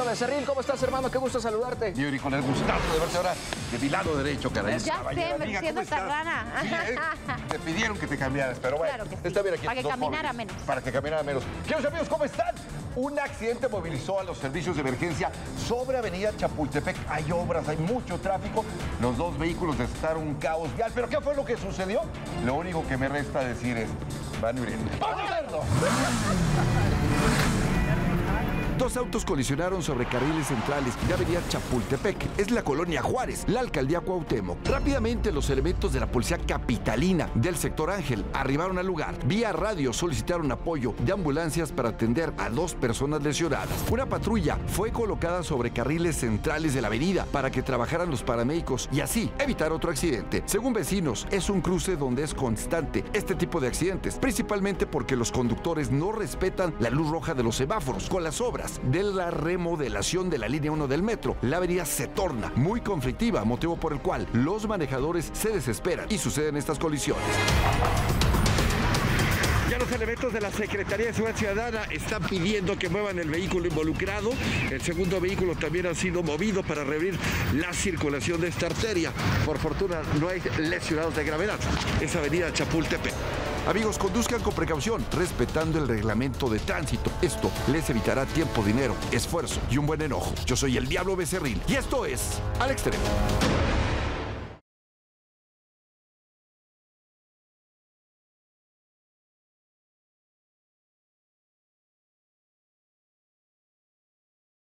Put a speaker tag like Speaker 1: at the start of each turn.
Speaker 1: Diablo Becerril. ¿Cómo estás, hermano? Qué gusto saludarte.
Speaker 2: Yuri, con el gustazo de verte ahora de mi lado derecho, caray.
Speaker 3: Ya
Speaker 2: Caballero,
Speaker 3: sé, me
Speaker 2: amiga,
Speaker 3: siento
Speaker 2: ¿cómo estás?
Speaker 3: rana.
Speaker 2: Sí, ¿eh? Te pidieron que te cambiaras, pero bueno.
Speaker 3: Claro que sí.
Speaker 2: Está bien aquí.
Speaker 3: Para que caminara
Speaker 2: móviles.
Speaker 3: menos.
Speaker 2: Para que caminara menos. Queridos amigos, ¿cómo están? Un accidente movilizó a los servicios de emergencia sobre Avenida Chapultepec. Hay obras, hay mucho tráfico. Los dos vehículos desataron un caos vial. ¿Pero qué fue lo que sucedió? Lo único que me resta decir es, van a. ¡Vamos a verlo!
Speaker 4: Dos autos colisionaron sobre carriles centrales de Avenida Chapultepec. Es la colonia Juárez, la alcaldía Cuauhtémoc. Rápidamente los elementos de la policía capitalina del sector Ángel arribaron al lugar. Vía radio solicitaron apoyo de ambulancias para atender a dos personas lesionadas. Una patrulla fue colocada sobre carriles centrales de la avenida para que trabajaran los paramédicos y así evitar otro accidente. Según vecinos, es un cruce donde es constante este tipo de accidentes, principalmente porque los conductores no respetan la luz roja de los semáforos. Con las obras de la remodelación de la línea 1 del metro, la avenida se torna muy conflictiva, motivo por el cual los manejadores se desesperan y suceden estas colisiones.
Speaker 5: Elementos de la Secretaría de Seguridad Ciudadana están pidiendo que muevan el vehículo involucrado. El segundo vehículo también ha sido movido para reabrir la circulación de esta arteria. Por fortuna no hay lesionados de gravedad. Es avenida Chapultepec.
Speaker 4: Amigos, conduzcan con precaución, respetando el reglamento de tránsito. Esto les evitará tiempo, dinero, esfuerzo y un buen enojo. Yo soy el Diablo Becerril y esto es Al Extremo.